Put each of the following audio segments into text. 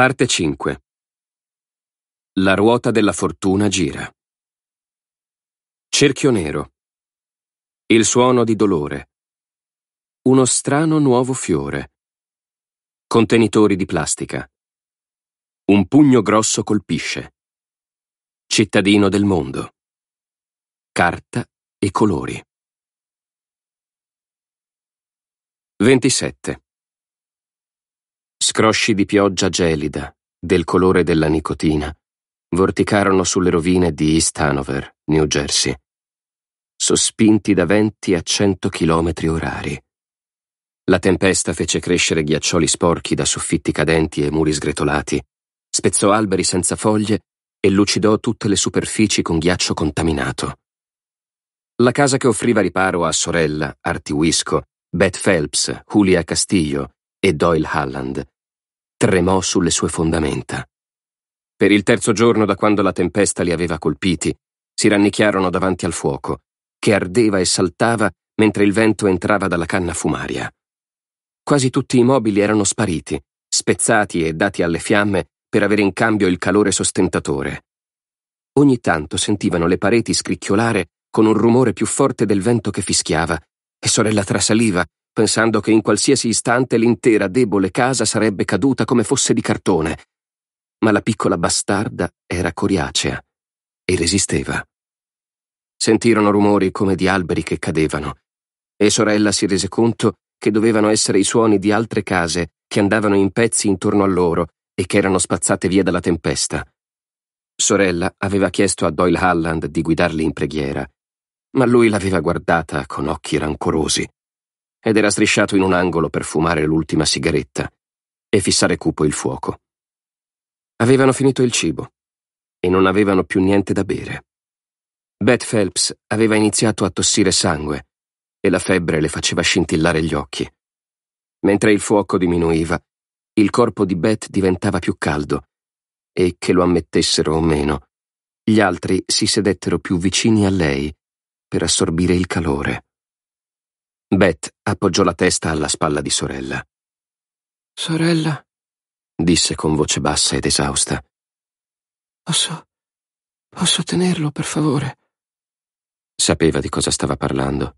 Parte 5 La ruota della fortuna gira. Cerchio nero. Il suono di dolore. Uno strano nuovo fiore. Contenitori di plastica. Un pugno grosso colpisce. Cittadino del mondo. Carta e colori. 27. Scrosci di pioggia gelida, del colore della nicotina, vorticarono sulle rovine di East Hanover, New Jersey, sospinti da venti a cento chilometri orari. La tempesta fece crescere ghiaccioli sporchi da soffitti cadenti e muri sgretolati, spezzò alberi senza foglie e lucidò tutte le superfici con ghiaccio contaminato. La casa che offriva riparo a sorella, Artie Wisco, Beth Phelps, Julia Castillo e Doyle Halland, tremò sulle sue fondamenta. Per il terzo giorno da quando la tempesta li aveva colpiti, si rannicchiarono davanti al fuoco, che ardeva e saltava mentre il vento entrava dalla canna fumaria. Quasi tutti i mobili erano spariti, spezzati e dati alle fiamme per avere in cambio il calore sostentatore. Ogni tanto sentivano le pareti scricchiolare con un rumore più forte del vento che fischiava e sorella trasaliva, pensando che in qualsiasi istante l'intera debole casa sarebbe caduta come fosse di cartone. Ma la piccola bastarda era coriacea e resisteva. Sentirono rumori come di alberi che cadevano e sorella si rese conto che dovevano essere i suoni di altre case che andavano in pezzi intorno a loro e che erano spazzate via dalla tempesta. Sorella aveva chiesto a Doyle Halland di guidarli in preghiera ma lui l'aveva guardata con occhi rancorosi ed era strisciato in un angolo per fumare l'ultima sigaretta e fissare cupo il fuoco. Avevano finito il cibo e non avevano più niente da bere. Beth Phelps aveva iniziato a tossire sangue e la febbre le faceva scintillare gli occhi. Mentre il fuoco diminuiva, il corpo di Beth diventava più caldo e, che lo ammettessero o meno, gli altri si sedettero più vicini a lei per assorbire il calore. Beth appoggiò la testa alla spalla di sorella. Sorella, disse con voce bassa ed esausta. Posso. posso tenerlo, per favore? Sapeva di cosa stava parlando.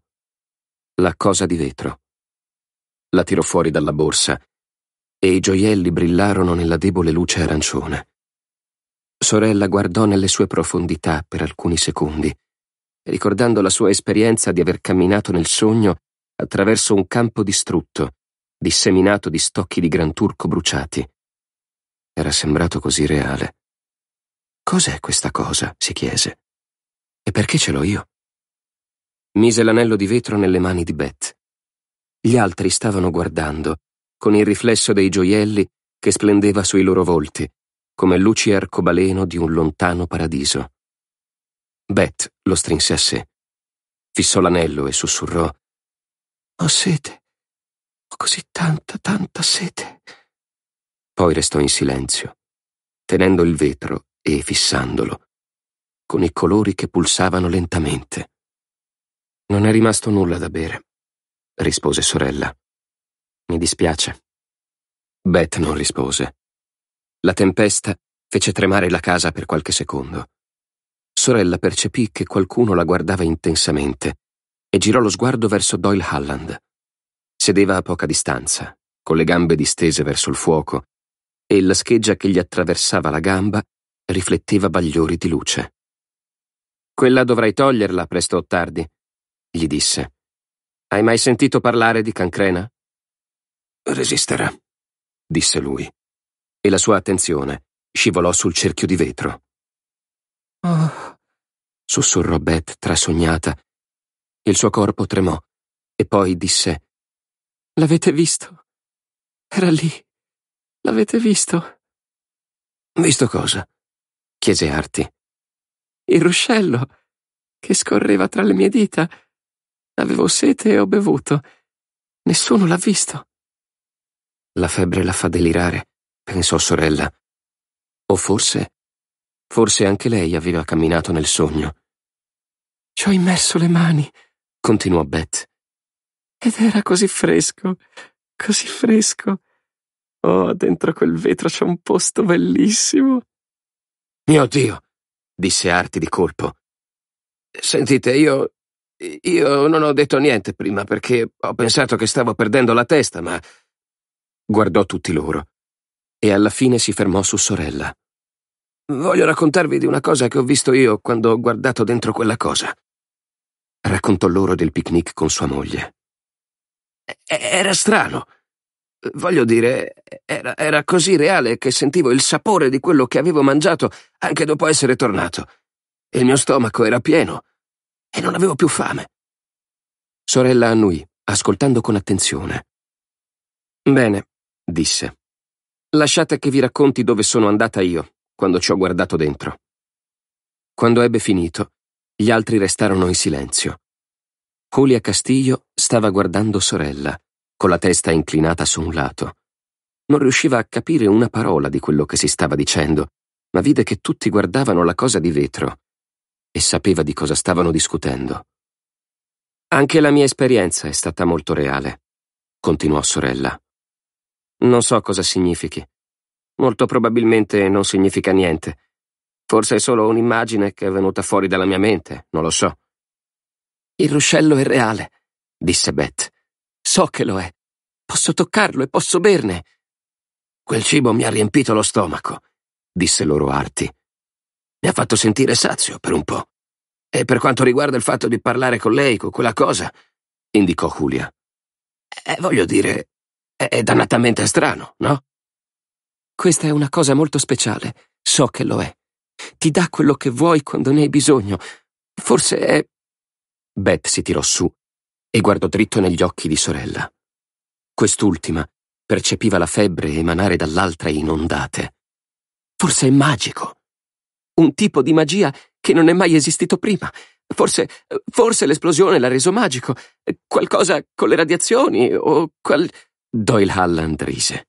La cosa di vetro. La tirò fuori dalla borsa e i gioielli brillarono nella debole luce arancione. Sorella guardò nelle sue profondità per alcuni secondi ricordando la sua esperienza di aver camminato nel sogno attraverso un campo distrutto, disseminato di stocchi di gran turco bruciati. Era sembrato così reale. Cos'è questa cosa? si chiese. E perché ce l'ho io? Mise l'anello di vetro nelle mani di Beth. Gli altri stavano guardando, con il riflesso dei gioielli che splendeva sui loro volti, come luci arcobaleno di un lontano paradiso. Beth lo strinse a sé. Fissò l'anello e sussurrò. Ho sete. Ho così tanta, tanta sete. Poi restò in silenzio, tenendo il vetro e fissandolo, con i colori che pulsavano lentamente. Non è rimasto nulla da bere, rispose sorella. Mi dispiace. Beth non rispose. La tempesta fece tremare la casa per qualche secondo sorella percepì che qualcuno la guardava intensamente e girò lo sguardo verso Doyle Halland. Sedeva a poca distanza, con le gambe distese verso il fuoco, e la scheggia che gli attraversava la gamba rifletteva bagliori di luce. Quella dovrai toglierla presto o tardi, gli disse. Hai mai sentito parlare di cancrena? Resisterà, disse lui, e la sua attenzione scivolò sul cerchio di vetro. Oh, sussurrò Beth trasognata. Il suo corpo tremò e poi disse: L'avete visto? Era lì. L'avete visto? Visto cosa? chiese Arti. Il ruscello che scorreva tra le mie dita. Avevo sete e ho bevuto. Nessuno l'ha visto. La febbre la fa delirare, pensò sorella. O forse Forse anche lei aveva camminato nel sogno. Ci ho immerso le mani, continuò Beth. Ed era così fresco, così fresco. Oh, dentro quel vetro c'è un posto bellissimo. Mio Dio, disse Arti di colpo. Sentite, io. Io non ho detto niente prima perché ho pensato che stavo perdendo la testa, ma. Guardò tutti loro e alla fine si fermò su sorella. Voglio raccontarvi di una cosa che ho visto io quando ho guardato dentro quella cosa. Raccontò loro del picnic con sua moglie. Era strano. Voglio dire, era, era, così reale che sentivo il sapore di quello che avevo mangiato anche dopo essere tornato. Il mio stomaco era pieno e non avevo più fame. Sorella annui, ascoltando con attenzione. Bene, disse. Lasciate che vi racconti dove sono andata io, quando ci ho guardato dentro. Quando ebbe finito, gli altri restarono in silenzio. Julia Castillo stava guardando sorella, con la testa inclinata su un lato. Non riusciva a capire una parola di quello che si stava dicendo, ma vide che tutti guardavano la cosa di vetro e sapeva di cosa stavano discutendo. Anche la mia esperienza è stata molto reale, continuò sorella. Non so cosa significhi. Molto probabilmente non significa niente. Forse è solo un'immagine che è venuta fuori dalla mia mente, non lo so. Il ruscello è reale, disse Beth. So che lo è. Posso toccarlo e posso berne. Quel cibo mi ha riempito lo stomaco, disse loro Arti. Mi ha fatto sentire sazio per un po'. E per quanto riguarda il fatto di parlare con lei, con quella cosa, indicò Julia. Eh, voglio dire, è, è dannatamente strano, no? Questa è una cosa molto speciale. So che lo è. Ti dà quello che vuoi quando ne hai bisogno. Forse è... Beth si tirò su e guardò dritto negli occhi di sorella. Quest'ultima percepiva la febbre emanare dall'altra in ondate. Forse è magico. Un tipo di magia che non è mai esistito prima. Forse, forse l'esplosione l'ha reso magico. Qualcosa con le radiazioni o qual... Doyle Halland rise.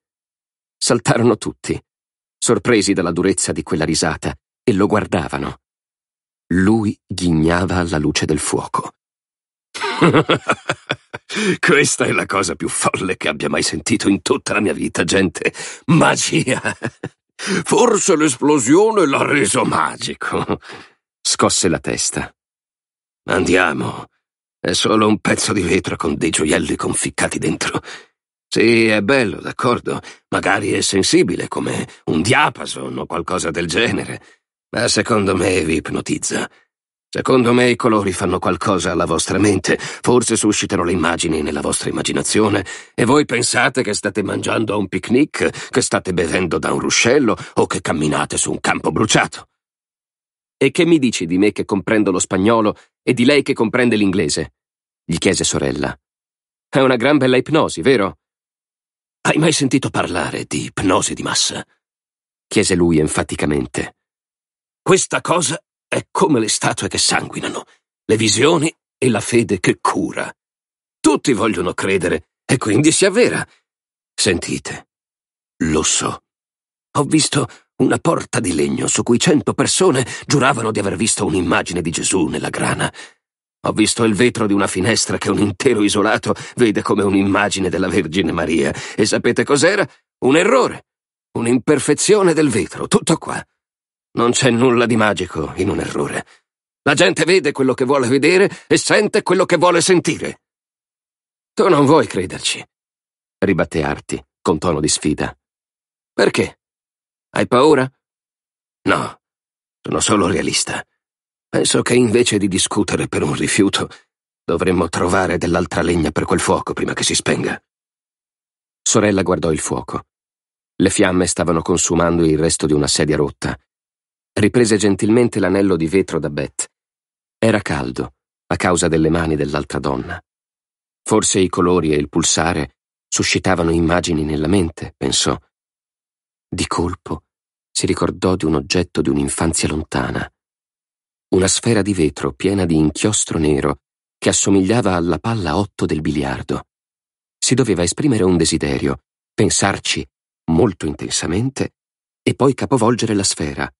Saltarono tutti, sorpresi dalla durezza di quella risata, e lo guardavano. Lui ghignava alla luce del fuoco. Questa è la cosa più folle che abbia mai sentito in tutta la mia vita, gente. Magia! Forse l'esplosione l'ha reso magico. Scosse la testa. Andiamo. È solo un pezzo di vetro con dei gioielli conficcati dentro. Sì, è bello, d'accordo. Magari è sensibile, come un diapason o qualcosa del genere. Ma secondo me vi ipnotizza. Secondo me i colori fanno qualcosa alla vostra mente, forse suscitano le immagini nella vostra immaginazione, e voi pensate che state mangiando a un picnic, che state bevendo da un ruscello o che camminate su un campo bruciato. E che mi dici di me che comprendo lo spagnolo e di lei che comprende l'inglese? gli chiese sorella. È una gran bella ipnosi, vero? Hai mai sentito parlare di ipnosi di massa? chiese lui enfaticamente. Questa cosa è come le statue che sanguinano, le visioni e la fede che cura. Tutti vogliono credere e quindi si avvera. Sentite, lo so. Ho visto una porta di legno su cui cento persone giuravano di aver visto un'immagine di Gesù nella grana. Ho visto il vetro di una finestra che un intero isolato vede come un'immagine della Vergine Maria. E sapete cos'era? Un errore. Un'imperfezione del vetro, tutto qua. Non c'è nulla di magico in un errore. La gente vede quello che vuole vedere e sente quello che vuole sentire. Tu non vuoi crederci, ribatté Arti con tono di sfida. Perché? Hai paura? No, sono solo realista. Penso che invece di discutere per un rifiuto, dovremmo trovare dell'altra legna per quel fuoco prima che si spenga. Sorella guardò il fuoco. Le fiamme stavano consumando il resto di una sedia rotta Riprese gentilmente l'anello di vetro da Beth. Era caldo, a causa delle mani dell'altra donna. Forse i colori e il pulsare suscitavano immagini nella mente, pensò. Di colpo si ricordò di un oggetto di un'infanzia lontana. Una sfera di vetro piena di inchiostro nero che assomigliava alla palla otto del biliardo. Si doveva esprimere un desiderio, pensarci molto intensamente e poi capovolgere la sfera,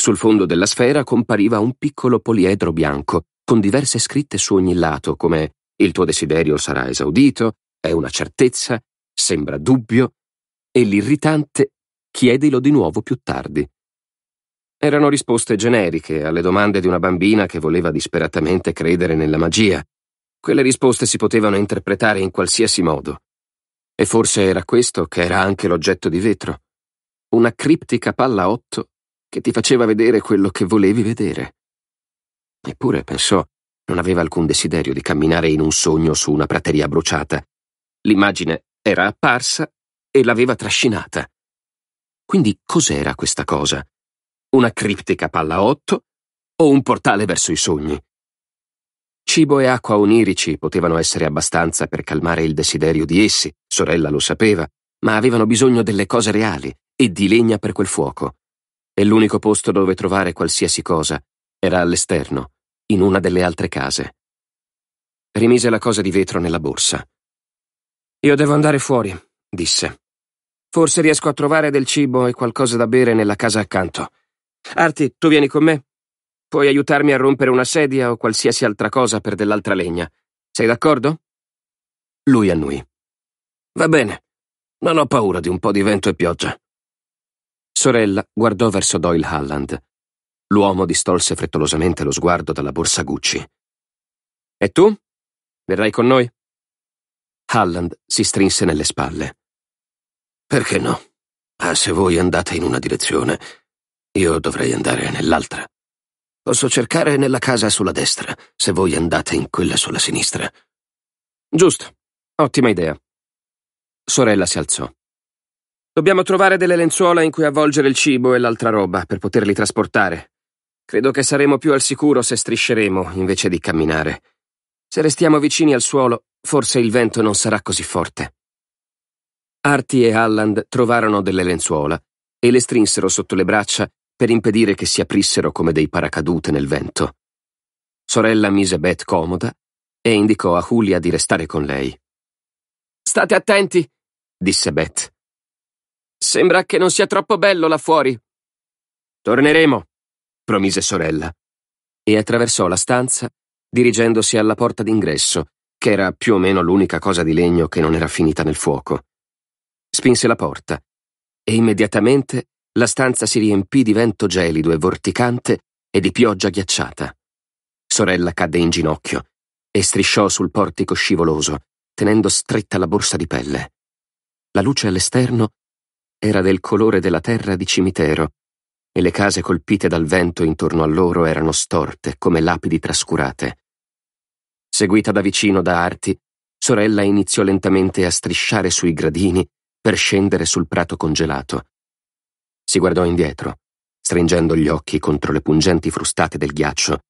sul fondo della sfera compariva un piccolo poliedro bianco, con diverse scritte su ogni lato, come Il tuo desiderio sarà esaudito, è una certezza, sembra dubbio. e l'irritante chiedilo di nuovo più tardi. Erano risposte generiche alle domande di una bambina che voleva disperatamente credere nella magia. Quelle risposte si potevano interpretare in qualsiasi modo. E forse era questo che era anche l'oggetto di vetro. Una criptica palla 8 che ti faceva vedere quello che volevi vedere. Eppure, pensò, non aveva alcun desiderio di camminare in un sogno su una prateria bruciata. L'immagine era apparsa e l'aveva trascinata. Quindi cos'era questa cosa? Una criptica palla 8 o un portale verso i sogni? Cibo e acqua onirici potevano essere abbastanza per calmare il desiderio di essi, sorella lo sapeva, ma avevano bisogno delle cose reali e di legna per quel fuoco. E l'unico posto dove trovare qualsiasi cosa era all'esterno, in una delle altre case. Rimise la cosa di vetro nella borsa. Io devo andare fuori, disse. Forse riesco a trovare del cibo e qualcosa da bere nella casa accanto. Arti, tu vieni con me? Puoi aiutarmi a rompere una sedia o qualsiasi altra cosa per dell'altra legna. Sei d'accordo? Lui annui. Va bene. Non ho paura di un po' di vento e pioggia. Sorella guardò verso Doyle Halland. L'uomo distolse frettolosamente lo sguardo dalla borsa Gucci. E tu? Verrai con noi? Halland si strinse nelle spalle. Perché no? Ah, se voi andate in una direzione, io dovrei andare nell'altra. Posso cercare nella casa sulla destra, se voi andate in quella sulla sinistra. Giusto. Ottima idea. Sorella si alzò. Dobbiamo trovare delle lenzuola in cui avvolgere il cibo e l'altra roba per poterli trasportare. Credo che saremo più al sicuro se strisceremo invece di camminare. Se restiamo vicini al suolo, forse il vento non sarà così forte. Artie e Halland trovarono delle lenzuola e le strinsero sotto le braccia per impedire che si aprissero come dei paracadute nel vento. Sorella mise Beth comoda e indicò a Julia di restare con lei. State attenti, disse Beth. Sembra che non sia troppo bello là fuori. Torneremo, promise sorella, e attraversò la stanza dirigendosi alla porta d'ingresso, che era più o meno l'unica cosa di legno che non era finita nel fuoco. Spinse la porta e immediatamente la stanza si riempì di vento gelido e vorticante e di pioggia ghiacciata. Sorella cadde in ginocchio e strisciò sul portico scivoloso, tenendo stretta la borsa di pelle. La luce all'esterno era del colore della terra di cimitero e le case colpite dal vento intorno a loro erano storte come lapidi trascurate. Seguita da vicino da Arti, sorella iniziò lentamente a strisciare sui gradini per scendere sul prato congelato. Si guardò indietro, stringendo gli occhi contro le pungenti frustate del ghiaccio,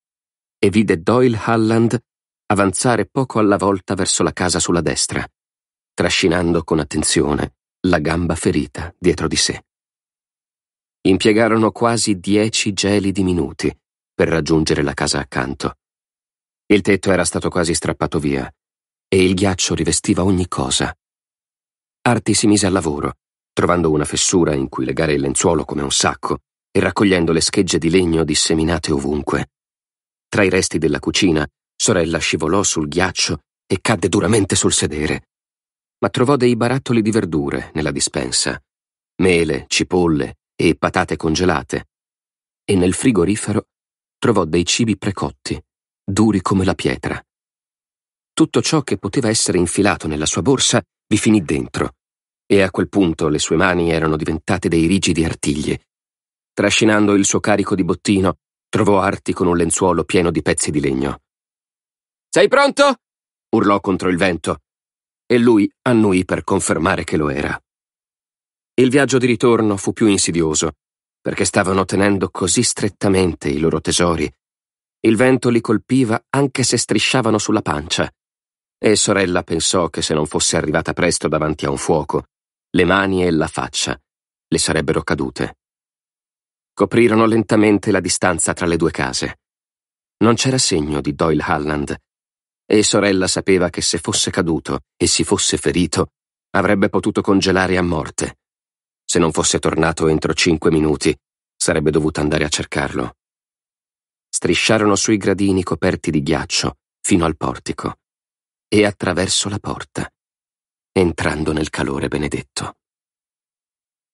e vide Doyle Halland avanzare poco alla volta verso la casa sulla destra, trascinando con attenzione la gamba ferita dietro di sé. Impiegarono quasi dieci gelidi minuti per raggiungere la casa accanto. Il tetto era stato quasi strappato via e il ghiaccio rivestiva ogni cosa. Arti si mise al lavoro, trovando una fessura in cui legare il lenzuolo come un sacco e raccogliendo le schegge di legno disseminate ovunque. Tra i resti della cucina, sorella scivolò sul ghiaccio e cadde duramente sul sedere. Ma trovò dei barattoli di verdure nella dispensa, mele, cipolle e patate congelate. E nel frigorifero trovò dei cibi precotti, duri come la pietra. Tutto ciò che poteva essere infilato nella sua borsa vi finì dentro e a quel punto le sue mani erano diventate dei rigidi artigli. Trascinando il suo carico di bottino, trovò Arti con un lenzuolo pieno di pezzi di legno. Sei pronto? urlò contro il vento, e lui annui per confermare che lo era. Il viaggio di ritorno fu più insidioso, perché stavano tenendo così strettamente i loro tesori. Il vento li colpiva anche se strisciavano sulla pancia, e sorella pensò che se non fosse arrivata presto davanti a un fuoco, le mani e la faccia le sarebbero cadute. Coprirono lentamente la distanza tra le due case. Non c'era segno di Doyle Halland, e sorella sapeva che se fosse caduto e si fosse ferito, avrebbe potuto congelare a morte. Se non fosse tornato entro cinque minuti, sarebbe dovuta andare a cercarlo. Strisciarono sui gradini coperti di ghiaccio fino al portico e attraverso la porta entrando nel calore benedetto.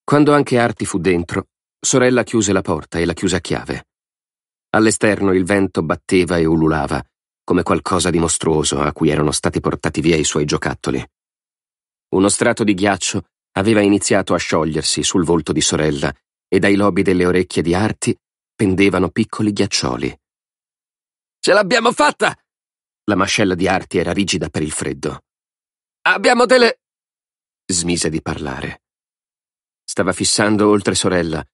Quando anche Arti fu dentro, sorella chiuse la porta e la chiuse a chiave. All'esterno il vento batteva e ululava, come qualcosa di mostruoso a cui erano stati portati via i suoi giocattoli. Uno strato di ghiaccio aveva iniziato a sciogliersi sul volto di sorella e dai lobi delle orecchie di Arti pendevano piccoli ghiaccioli. Ce l'abbiamo fatta! La mascella di Arti era rigida per il freddo. Abbiamo delle... Smise di parlare. Stava fissando oltre sorella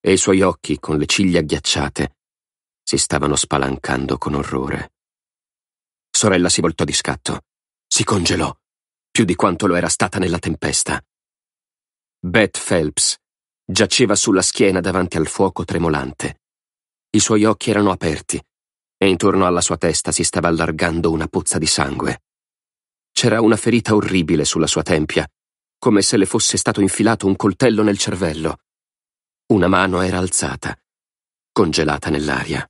e i suoi occhi, con le ciglia ghiacciate, si stavano spalancando con orrore. Sorella si voltò di scatto. Si congelò, più di quanto lo era stata nella tempesta. Beth Phelps giaceva sulla schiena davanti al fuoco tremolante. I suoi occhi erano aperti e intorno alla sua testa si stava allargando una pozza di sangue. C'era una ferita orribile sulla sua tempia, come se le fosse stato infilato un coltello nel cervello. Una mano era alzata, congelata nell'aria.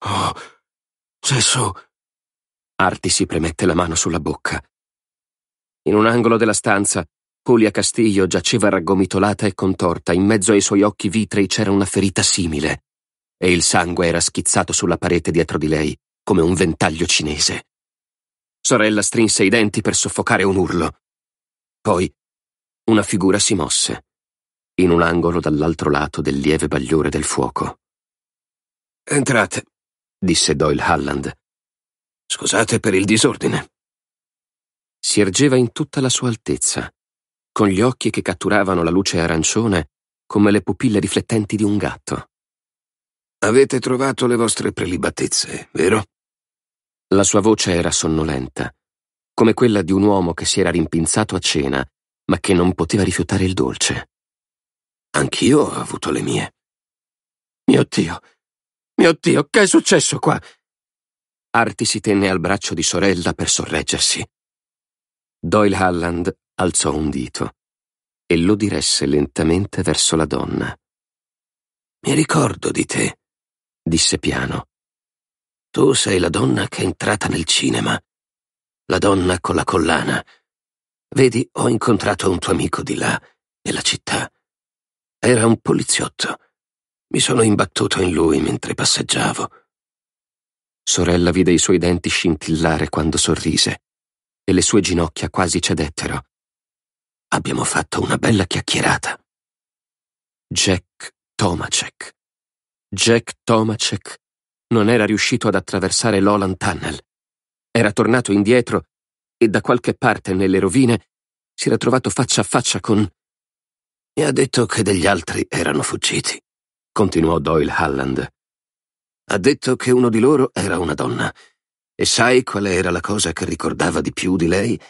Oh, Gesù! Arti si premette la mano sulla bocca. In un angolo della stanza, Julia Castillo giaceva raggomitolata e contorta, in mezzo ai suoi occhi vitrei c'era una ferita simile, e il sangue era schizzato sulla parete dietro di lei, come un ventaglio cinese. Sorella strinse i denti per soffocare un urlo. Poi una figura si mosse, in un angolo dall'altro lato del lieve bagliore del fuoco. Entrate, disse Doyle Halland. Scusate per il disordine. Si ergeva in tutta la sua altezza con gli occhi che catturavano la luce arancione come le pupille riflettenti di un gatto. Avete trovato le vostre prelibatezze, vero? La sua voce era sonnolenta, come quella di un uomo che si era rimpinzato a cena, ma che non poteva rifiutare il dolce. Anch'io ho avuto le mie. Mio Dio, mio Dio, che è successo qua? Arti si tenne al braccio di sorella per sorreggersi. Doyle Halland alzò un dito e lo diresse lentamente verso la donna. Mi ricordo di te, disse piano. Tu sei la donna che è entrata nel cinema, la donna con la collana. Vedi, ho incontrato un tuo amico di là, nella città. Era un poliziotto. Mi sono imbattuto in lui mentre passeggiavo. Sorella vide i suoi denti scintillare quando sorrise e le sue ginocchia quasi cedettero. Abbiamo fatto una bella chiacchierata. Jack Tomacek. Jack Tomacek non era riuscito ad attraversare l'Oland Tunnel. Era tornato indietro e da qualche parte nelle rovine si era trovato faccia a faccia con... Mi ha detto che degli altri erano fuggiti, continuò Doyle Halland. Ha detto che uno di loro era una donna. E sai qual era la cosa che ricordava di più di lei?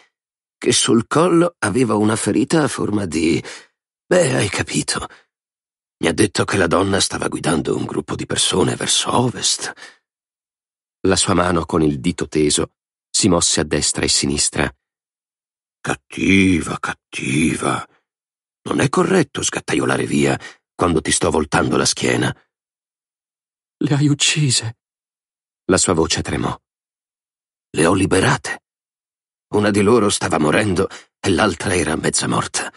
che sul collo aveva una ferita a forma di... Beh, hai capito. Mi ha detto che la donna stava guidando un gruppo di persone verso ovest. La sua mano con il dito teso si mosse a destra e sinistra. Cattiva, cattiva. Non è corretto sgattaiolare via quando ti sto voltando la schiena. Le hai uccise. La sua voce tremò. Le ho liberate. Una di loro stava morendo e l'altra era mezza morta.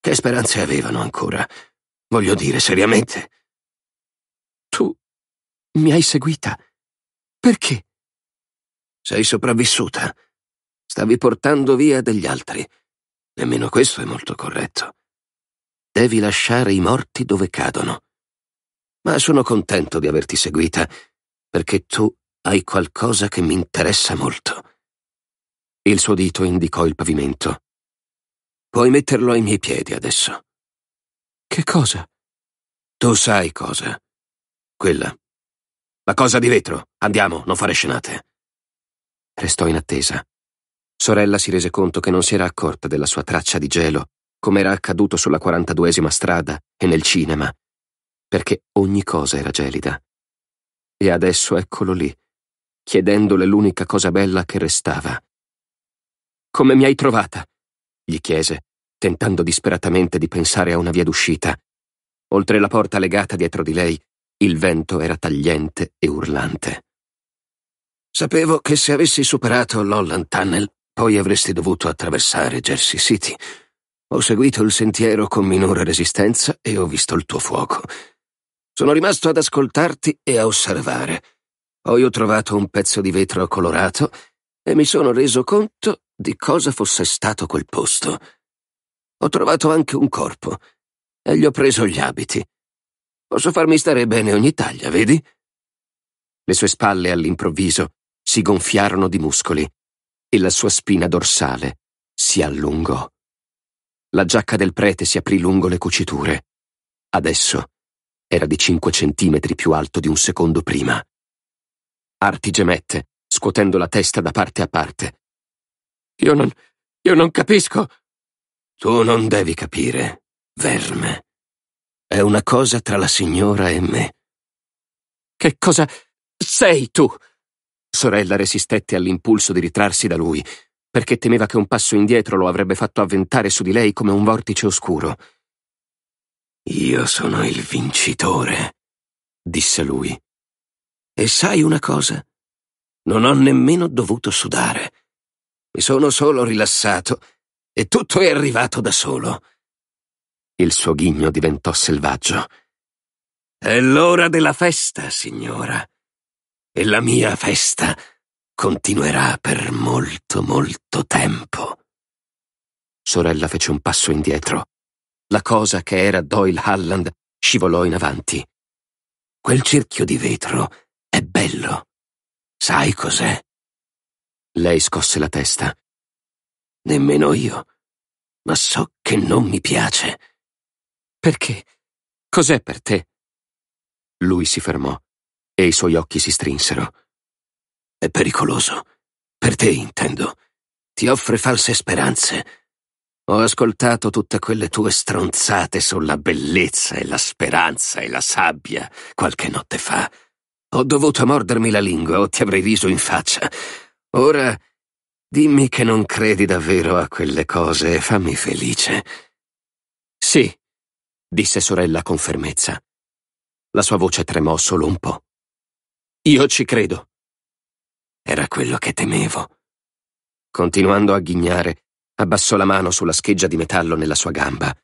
Che speranze avevano ancora? Voglio dire, seriamente. Tu mi hai seguita. Perché? Sei sopravvissuta. Stavi portando via degli altri. Nemmeno questo è molto corretto. Devi lasciare i morti dove cadono. Ma sono contento di averti seguita, perché tu hai qualcosa che mi interessa molto. Il suo dito indicò il pavimento. Puoi metterlo ai miei piedi adesso. Che cosa? Tu sai cosa. Quella. La cosa di vetro. Andiamo, non fare scenate. Restò in attesa. Sorella si rese conto che non si era accorta della sua traccia di gelo, come era accaduto sulla 42esima strada e nel cinema, perché ogni cosa era gelida. E adesso eccolo lì, chiedendole l'unica cosa bella che restava, come mi hai trovata? gli chiese, tentando disperatamente di pensare a una via d'uscita. Oltre la porta legata dietro di lei, il vento era tagliente e urlante. Sapevo che se avessi superato l'Holland Tunnel, poi avresti dovuto attraversare Jersey City. Ho seguito il sentiero con minore resistenza e ho visto il tuo fuoco. Sono rimasto ad ascoltarti e a osservare. Poi ho trovato un pezzo di vetro colorato e mi sono reso conto di cosa fosse stato quel posto. Ho trovato anche un corpo e gli ho preso gli abiti. Posso farmi stare bene ogni taglia, vedi? Le sue spalle all'improvviso si gonfiarono di muscoli e la sua spina dorsale si allungò. La giacca del prete si aprì lungo le cuciture. Adesso era di cinque centimetri più alto di un secondo prima. Arti gemette, scuotendo la testa da parte a parte. Io non. io non capisco. Tu non devi capire, verme. È una cosa tra la signora e me. Che cosa sei tu? Sorella resistette all'impulso di ritrarsi da lui, perché temeva che un passo indietro lo avrebbe fatto avventare su di lei come un vortice oscuro. Io sono il vincitore, disse lui. E sai una cosa? Non ho nemmeno dovuto sudare. Mi sono solo rilassato e tutto è arrivato da solo. Il suo ghigno diventò selvaggio. È l'ora della festa, signora. E la mia festa continuerà per molto, molto tempo. Sorella fece un passo indietro. La cosa che era Doyle Halland scivolò in avanti. Quel cerchio di vetro è bello. Sai cos'è? Lei scosse la testa. Nemmeno io. Ma so che non mi piace. Perché? Cos'è per te? Lui si fermò e i suoi occhi si strinsero. È pericoloso. Per te, intendo. Ti offre false speranze. Ho ascoltato tutte quelle tue stronzate sulla bellezza e la speranza e la sabbia qualche notte fa. Ho dovuto mordermi la lingua o ti avrei riso in faccia. Ora dimmi che non credi davvero a quelle cose e fammi felice. Sì, disse sorella con fermezza. La sua voce tremò solo un po'. Io ci credo. Era quello che temevo. Continuando a ghignare, abbassò la mano sulla scheggia di metallo nella sua gamba.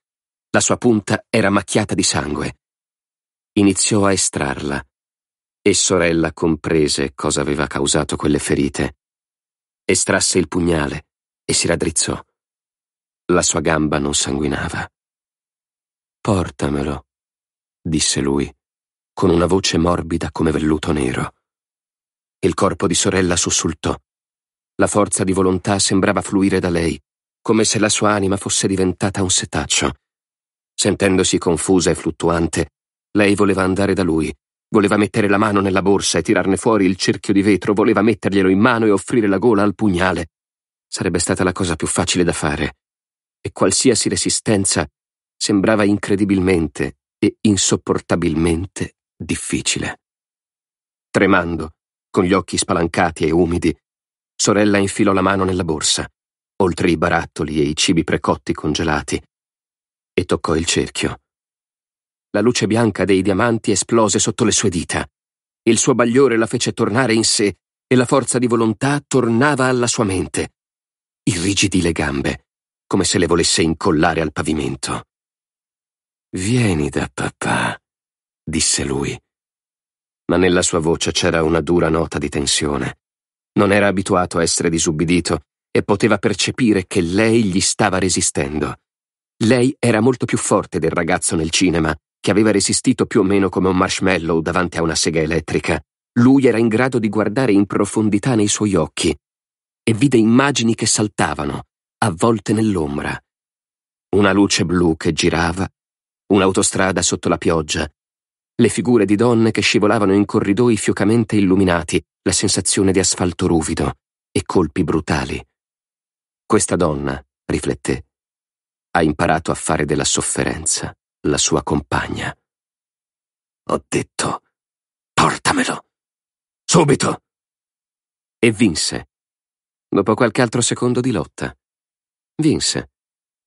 La sua punta era macchiata di sangue. Iniziò a estrarla e sorella comprese cosa aveva causato quelle ferite. Estrasse il pugnale e si raddrizzò. La sua gamba non sanguinava. Portamelo, disse lui, con una voce morbida come velluto nero. Il corpo di sorella sussultò. La forza di volontà sembrava fluire da lei, come se la sua anima fosse diventata un setaccio. Sentendosi confusa e fluttuante, lei voleva andare da lui, voleva mettere la mano nella borsa e tirarne fuori il cerchio di vetro, voleva metterglielo in mano e offrire la gola al pugnale. Sarebbe stata la cosa più facile da fare, e qualsiasi resistenza sembrava incredibilmente e insopportabilmente difficile. Tremando, con gli occhi spalancati e umidi, sorella infilò la mano nella borsa, oltre i barattoli e i cibi precotti congelati, e toccò il cerchio. La luce bianca dei diamanti esplose sotto le sue dita. Il suo bagliore la fece tornare in sé e la forza di volontà tornava alla sua mente. Irrigidì le gambe, come se le volesse incollare al pavimento. Vieni da papà, disse lui ma nella sua voce c'era una dura nota di tensione. Non era abituato a essere disubbidito e poteva percepire che lei gli stava resistendo. Lei era molto più forte del ragazzo nel cinema, che aveva resistito più o meno come un marshmallow davanti a una sega elettrica. Lui era in grado di guardare in profondità nei suoi occhi e vide immagini che saltavano, avvolte nell'ombra. Una luce blu che girava, un'autostrada sotto la pioggia, le figure di donne che scivolavano in corridoi fiocamente illuminati, la sensazione di asfalto ruvido e colpi brutali. Questa donna, rifletté, ha imparato a fare della sofferenza la sua compagna. Ho detto, portamelo. Subito. E vinse. Dopo qualche altro secondo di lotta. Vinse.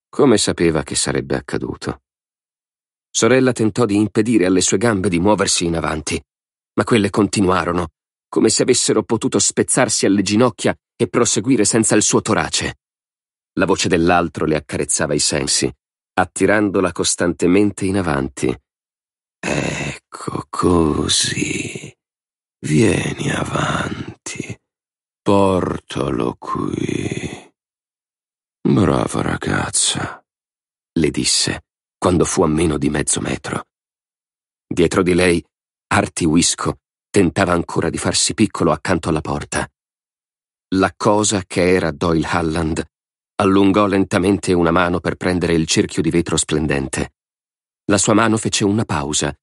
Come sapeva che sarebbe accaduto. Sorella tentò di impedire alle sue gambe di muoversi in avanti, ma quelle continuarono, come se avessero potuto spezzarsi alle ginocchia e proseguire senza il suo torace. La voce dell'altro le accarezzava i sensi, attirandola costantemente in avanti. Ecco così. Vieni avanti. Portalo qui. Brava ragazza, le disse quando fu a meno di mezzo metro. Dietro di lei, Arti Wisco tentava ancora di farsi piccolo accanto alla porta. La cosa che era Doyle Halland allungò lentamente una mano per prendere il cerchio di vetro splendente. La sua mano fece una pausa,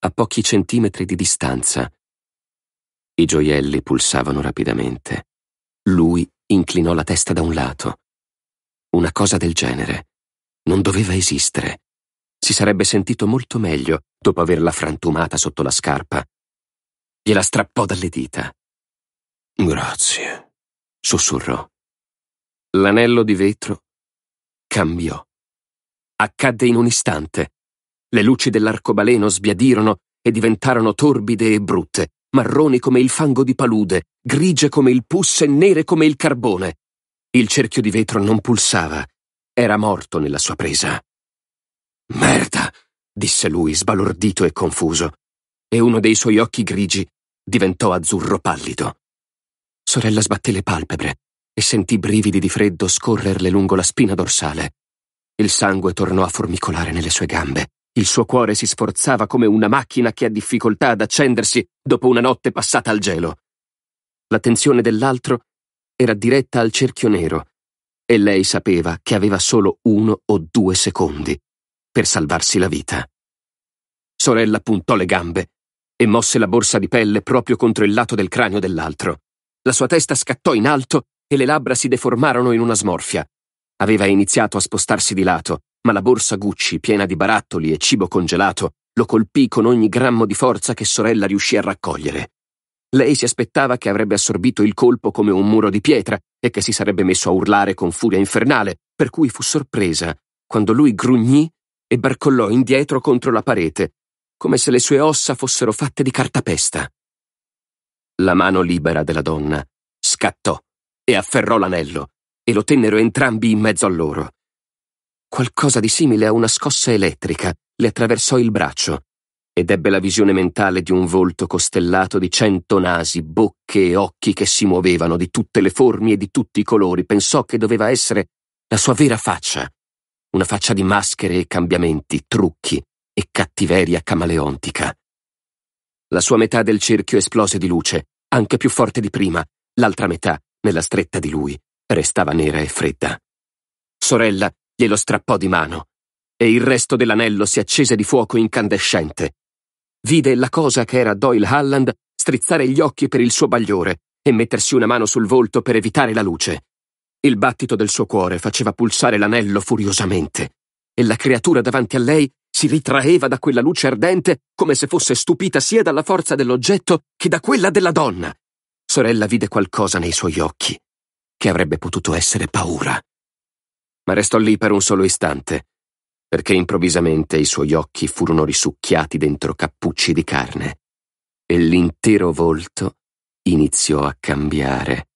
a pochi centimetri di distanza. I gioielli pulsavano rapidamente. Lui inclinò la testa da un lato. Una cosa del genere non doveva esistere. Si sarebbe sentito molto meglio dopo averla frantumata sotto la scarpa. Gliela strappò dalle dita. Grazie, sussurrò. L'anello di vetro cambiò. Accadde in un istante. Le luci dell'arcobaleno sbiadirono e diventarono torbide e brutte, marroni come il fango di palude, grigie come il pus e nere come il carbone. Il cerchio di vetro non pulsava. Era morto nella sua presa. Merda! disse lui, sbalordito e confuso, e uno dei suoi occhi grigi diventò azzurro pallido. Sorella sbatté le palpebre e sentì brividi di freddo scorrerle lungo la spina dorsale. Il sangue tornò a formicolare nelle sue gambe. Il suo cuore si sforzava come una macchina che ha difficoltà ad accendersi dopo una notte passata al gelo. L'attenzione dell'altro era diretta al cerchio nero e lei sapeva che aveva solo uno o due secondi per salvarsi la vita. Sorella puntò le gambe e mosse la borsa di pelle proprio contro il lato del cranio dell'altro. La sua testa scattò in alto e le labbra si deformarono in una smorfia. Aveva iniziato a spostarsi di lato, ma la borsa Gucci, piena di barattoli e cibo congelato, lo colpì con ogni grammo di forza che sorella riuscì a raccogliere. Lei si aspettava che avrebbe assorbito il colpo come un muro di pietra e che si sarebbe messo a urlare con furia infernale, per cui fu sorpresa quando lui grugnì e barcollò indietro contro la parete, come se le sue ossa fossero fatte di cartapesta. La mano libera della donna scattò e afferrò l'anello, e lo tennero entrambi in mezzo a loro. Qualcosa di simile a una scossa elettrica le attraversò il braccio, ed ebbe la visione mentale di un volto costellato di cento nasi, bocche e occhi che si muovevano di tutte le forme e di tutti i colori. Pensò che doveva essere la sua vera faccia, una faccia di maschere e cambiamenti, trucchi e cattiveria camaleontica. La sua metà del cerchio esplose di luce, anche più forte di prima, l'altra metà nella stretta di lui, restava nera e fredda. Sorella glielo strappò di mano e il resto dell'anello si accese di fuoco incandescente. Vide la cosa che era Doyle Halland strizzare gli occhi per il suo bagliore e mettersi una mano sul volto per evitare la luce. Il battito del suo cuore faceva pulsare l'anello furiosamente e la creatura davanti a lei si ritraeva da quella luce ardente come se fosse stupita sia dalla forza dell'oggetto che da quella della donna. Sorella vide qualcosa nei suoi occhi, che avrebbe potuto essere paura. Ma restò lì per un solo istante, perché improvvisamente i suoi occhi furono risucchiati dentro cappucci di carne e l'intero volto iniziò a cambiare.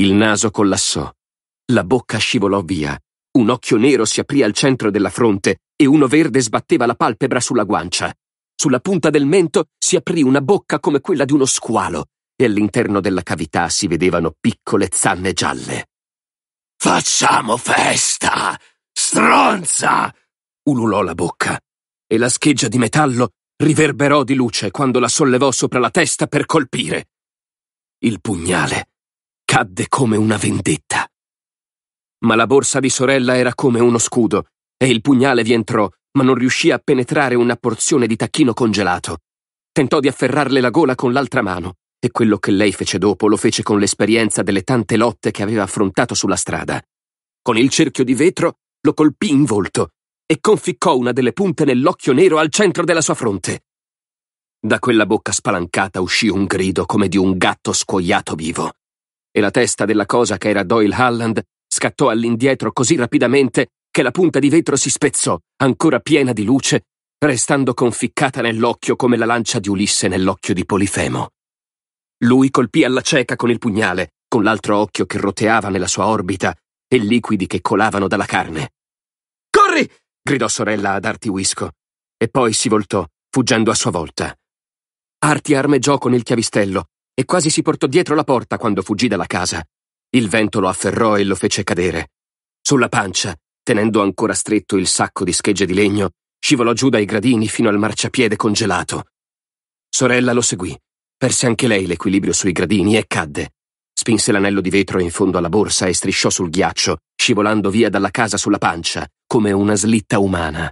Il naso collassò, la bocca scivolò via, un occhio nero si aprì al centro della fronte e uno verde sbatteva la palpebra sulla guancia. Sulla punta del mento si aprì una bocca come quella di uno squalo e all'interno della cavità si vedevano piccole zanne gialle. Facciamo festa! Stronza! ululò la bocca, e la scheggia di metallo riverberò di luce quando la sollevò sopra la testa per colpire. Il pugnale cadde come una vendetta. Ma la borsa di sorella era come uno scudo, e il pugnale vi entrò, ma non riuscì a penetrare una porzione di tacchino congelato. Tentò di afferrarle la gola con l'altra mano, e quello che lei fece dopo lo fece con l'esperienza delle tante lotte che aveva affrontato sulla strada. Con il cerchio di vetro lo colpì in volto e conficcò una delle punte nell'occhio nero al centro della sua fronte. Da quella bocca spalancata uscì un grido come di un gatto scuoiato vivo, e la testa della cosa che era Doyle Halland scattò all'indietro così rapidamente che la punta di vetro si spezzò, ancora piena di luce, restando conficcata nell'occhio come la lancia di Ulisse nell'occhio di Polifemo. Lui colpì alla cieca con il pugnale, con l'altro occhio che roteava nella sua orbita, e liquidi che colavano dalla carne. Corri! gridò sorella ad Arti Wisco, e poi si voltò, fuggendo a sua volta. Arti armeggiò con il chiavistello e quasi si portò dietro la porta quando fuggì dalla casa. Il vento lo afferrò e lo fece cadere. Sulla pancia, tenendo ancora stretto il sacco di schegge di legno, scivolò giù dai gradini fino al marciapiede congelato. Sorella lo seguì, perse anche lei l'equilibrio sui gradini e cadde. Spinse l'anello di vetro in fondo alla borsa e strisciò sul ghiaccio, scivolando via dalla casa sulla pancia, come una slitta umana.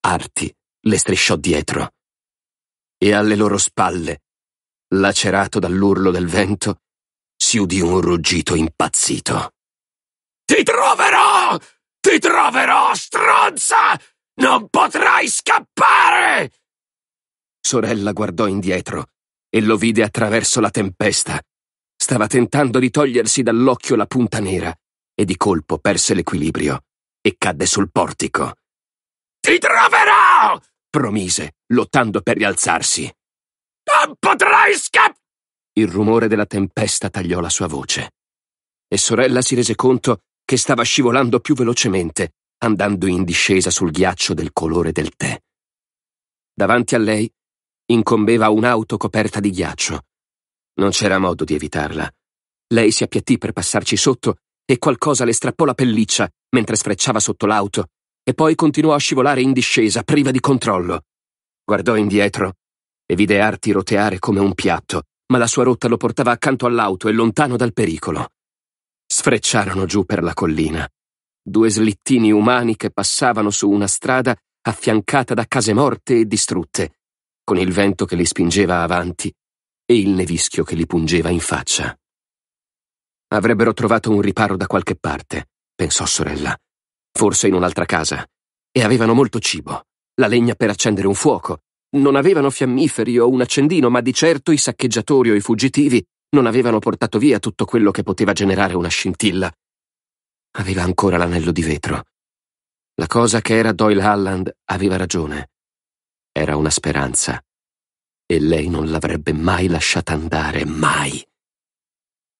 Arti le strisciò dietro. E alle loro spalle, lacerato dall'urlo del vento, si udì un ruggito impazzito. Ti troverò! Ti troverò, stronza! Non potrai scappare! Sorella guardò indietro e lo vide attraverso la tempesta. Stava tentando di togliersi dall'occhio la punta nera e di colpo perse l'equilibrio e cadde sul portico. Ti troverò! promise, lottando per rialzarsi. Non potrai scappare! Il rumore della tempesta tagliò la sua voce. E sorella si rese conto che stava scivolando più velocemente, andando in discesa sul ghiaccio del colore del tè. Davanti a lei incombeva un'auto coperta di ghiaccio. Non c'era modo di evitarla. Lei si appiattì per passarci sotto e qualcosa le strappò la pelliccia mentre sfrecciava sotto l'auto e poi continuò a scivolare in discesa, priva di controllo. Guardò indietro e vide Arti roteare come un piatto, ma la sua rotta lo portava accanto all'auto e lontano dal pericolo. Sfrecciarono giù per la collina. Due slittini umani che passavano su una strada affiancata da case morte e distrutte, con il vento che li spingeva avanti e il nevischio che li pungeva in faccia. Avrebbero trovato un riparo da qualche parte, pensò sorella, forse in un'altra casa, e avevano molto cibo, la legna per accendere un fuoco. Non avevano fiammiferi o un accendino, ma di certo i saccheggiatori o i fuggitivi non avevano portato via tutto quello che poteva generare una scintilla. Aveva ancora l'anello di vetro. La cosa che era Doyle Halland aveva ragione. Era una speranza. E lei non l'avrebbe mai lasciata andare, mai.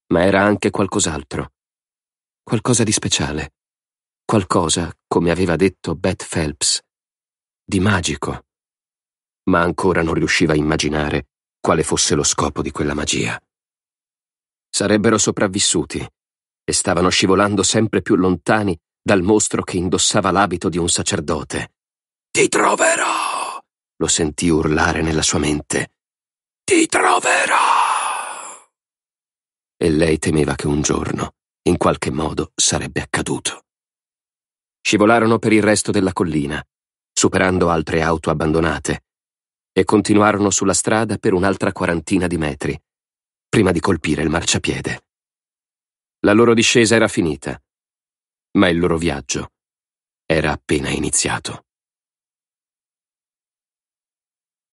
Ma era anche qualcos'altro. Qualcosa di speciale. Qualcosa, come aveva detto Beth Phelps, di magico. Ma ancora non riusciva a immaginare quale fosse lo scopo di quella magia. Sarebbero sopravvissuti e stavano scivolando sempre più lontani dal mostro che indossava l'abito di un sacerdote. Ti troverò! Lo sentì urlare nella sua mente. Ti troverò! E lei temeva che un giorno, in qualche modo, sarebbe accaduto. Scivolarono per il resto della collina, superando altre auto abbandonate, e continuarono sulla strada per un'altra quarantina di metri, prima di colpire il marciapiede. La loro discesa era finita, ma il loro viaggio era appena iniziato.